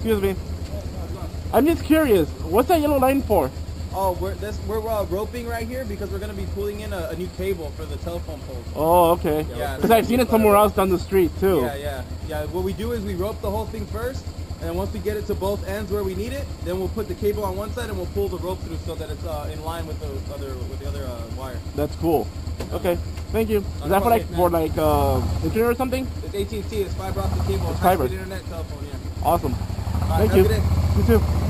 Excuse me. I'm just curious. What's that yellow line for? Oh, we're this we're uh, roping right here because we're gonna be pulling in a, a new cable for the telephone pole. Oh, okay. Yeah, Because I've seen it somewhere else down the street too. Yeah, yeah, yeah. What we do is we rope the whole thing first, and then once we get it to both ends where we need it, then we'll put the cable on one side and we'll pull the rope through so that it's uh, in line with the other with the other uh, wire. That's cool. Okay. Thank you. Is that for like for like uh internet or something? It's AT&T. It's fiber optic cable. It's fiber. internet telephone. Yeah. Awesome. Thank you. You too.